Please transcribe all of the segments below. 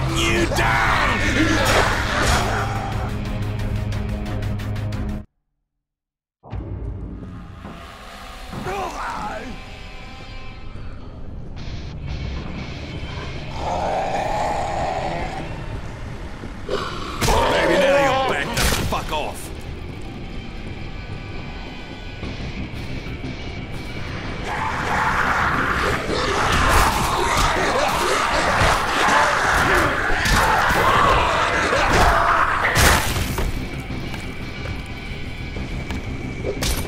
you down! you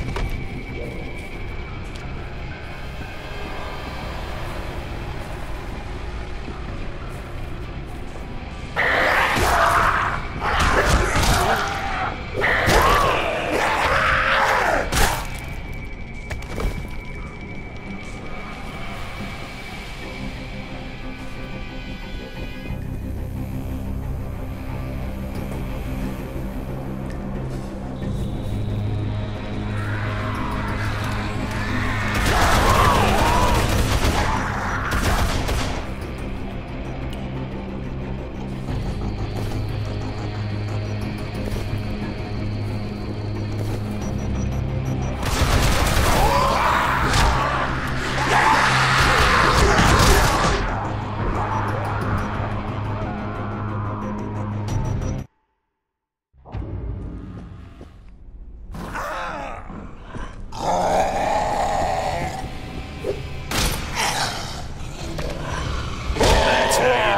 Yeah.